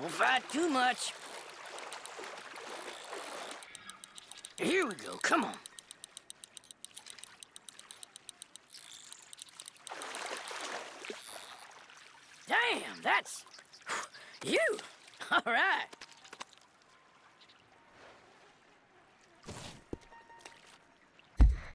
Don't fight too much. Here we go, come on. Damn, that's... You! All right.